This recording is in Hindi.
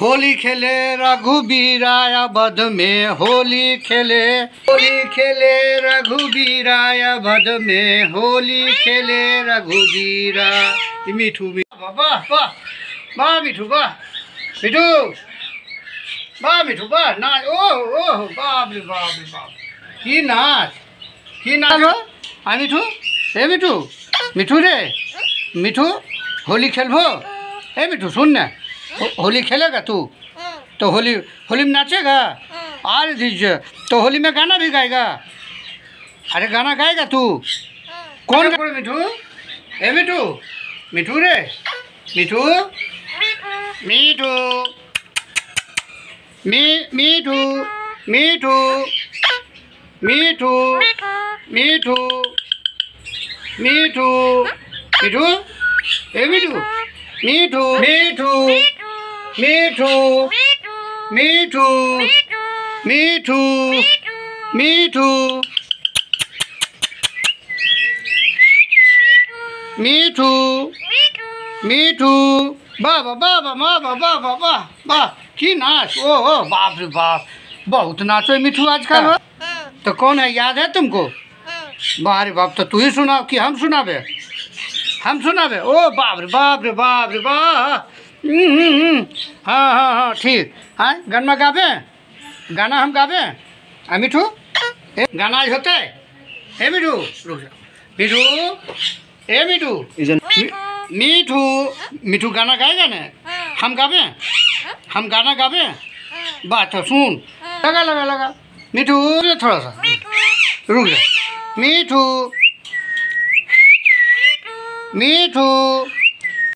होली खेले रघुबीराया बध में, होली खेले। होली खेले रघुबीराया बध में, होली खेले रघुबीरा। मिठू वाह वाह वाह मिठू वाह। मिठू। वाह, मिठू ओ ओ बाप रे बाप रे, बाप की नाच? की नाच हो? हाँ, आ मिठू। ए, मिठू। मिठू रे। मिठू, होली खेलबो। हे मिठू, सुन ना। हो- होली खेलेगा तू? तो होली होली में नाचेगा? अरे दीजिए। तो होली में गाना भी गाएगा? अरे गाना गाएगा तू? कौन गा मिठू? ए मिठू? मिठू रे? मिठू? मिठू। मी मिठू मिठू। मिठू। मिठू। मिठू। मिठू? ए मिठू? मिठू। मिठू। मीठू मीठू मीठू मीठू मीठू मीठू बाबा बाबा बाबा बाबा वाह वाह की नाच ओ ओ बाप रे बाप बहुत नाचो है मिठू आजकल तो कौन है याद है तुमको बाहर बाप तो तू ही सुना कि हम सुनावे हम सुनाबे ओ बाप रे बाप रे बाप रे बाप हम्म, हम्म, हम्म। हाँ हाँ हाँ ठीक। हाँ गाना गाबे? गाना हम गाबे? आ मिठू? गाना आज होते? ए मिठू रुक जा। मिठू ए मिठू। मीठू। मिठू गाना गाएगा ना? हम गावे हम गाना गावे बात तो सुन। लगा लगा लगा। मिठू थोड़ा सा। रुक जा। मीठू 立住